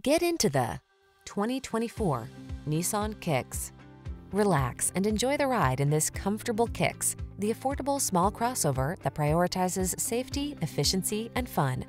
Get into the 2024 Nissan Kicks. Relax and enjoy the ride in this comfortable Kicks, the affordable small crossover that prioritizes safety, efficiency, and fun.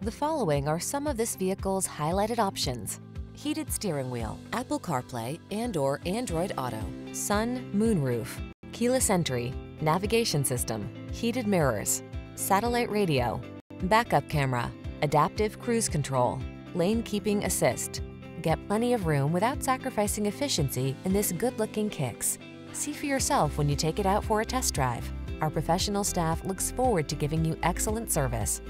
The following are some of this vehicle's highlighted options. Heated steering wheel, Apple CarPlay and or Android Auto, sun, moonroof, keyless entry, navigation system, heated mirrors, satellite radio, backup camera, adaptive cruise control, lane keeping assist. Get plenty of room without sacrificing efficiency in this good-looking Kicks. See for yourself when you take it out for a test drive. Our professional staff looks forward to giving you excellent service.